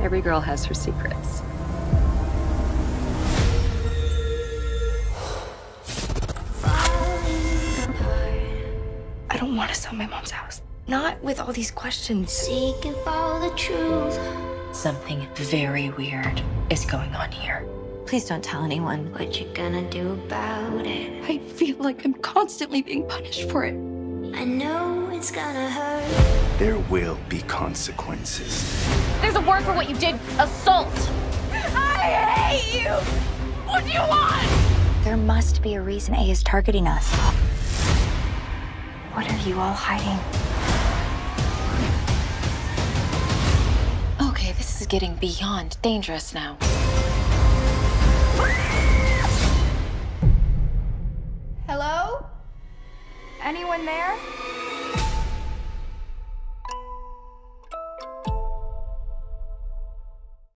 Every girl has her secrets. I don't want to sell my mom's house. Not with all these questions. Seeking for the truth. Something very weird is going on here. Please don't tell anyone. What you gonna do about it? I feel like I'm constantly being punished for it. I know it's gonna hurt. There will be consequences. There's a word for what you did assault. I hate you. What do you want? There must be a reason A is targeting us. What are you all hiding? Okay, this is getting beyond dangerous now. Hello? Anyone there?